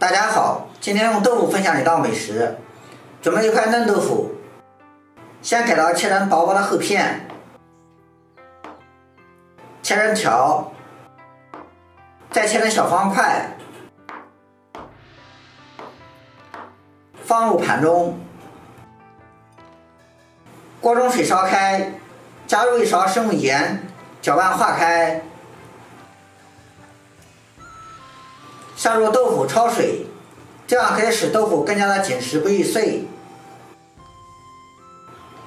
大家好，今天用豆腐分享一道美食。准备一块嫩豆腐，先给它切成薄薄的厚片，切成条，再切成小方块，放入盘中。锅中水烧开，加入一勺生物盐，搅拌化开。下入豆腐焯水，这样可以使豆腐更加的紧实不易碎。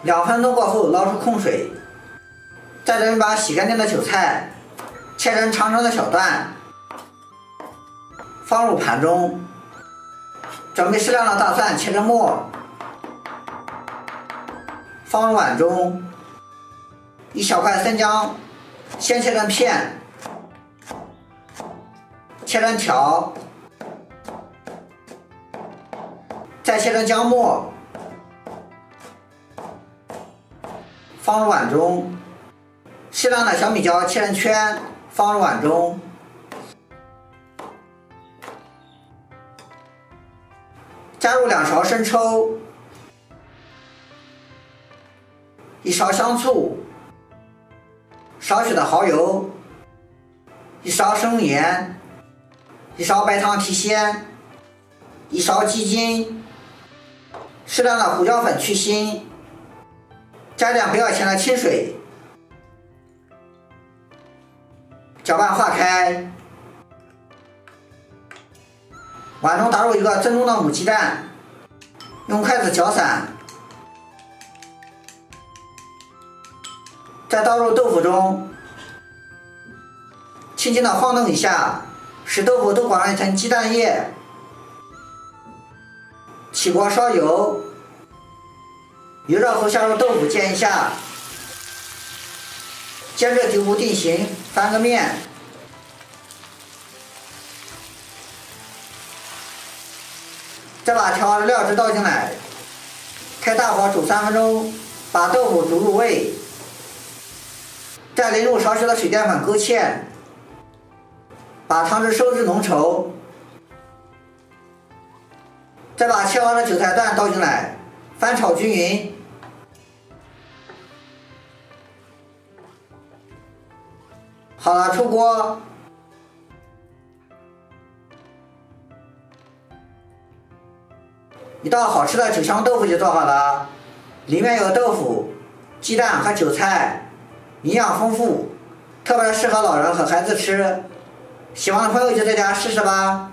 两分钟过后捞出控水，再准备把洗干净的韭菜切成长长的小段，放入盘中。准备适量的大蒜切成末，放入碗中。一小块生姜，先切成片。切成条，再切成姜末，放入碗中。适量的小米椒切成圈，放入碗中。加入两勺生抽，一勺香醋，少许的蚝油，一勺生盐。一勺白糖提鲜，一勺鸡精，适量的胡椒粉去腥，加点不要钱的清水，搅拌化开。碗中打入一个正宗的母鸡蛋，用筷子搅散，再倒入豆腐中，轻轻的晃动一下。使豆腐都裹上一层鸡蛋液，起锅烧油，油热后下入豆腐煎一下，煎至底部定型，翻个面，再把调好的料汁倒进来，开大火煮三分钟，把豆腐煮入味，再淋入少许的水淀粉勾芡。把汤汁收至浓稠，再把切好的韭菜段倒进来，翻炒均匀。好了，出锅。一道好吃的酒香豆腐就做好了，里面有豆腐、鸡蛋和韭菜，营养丰富，特别适合老人和孩子吃。喜欢的朋友就在家试试吧。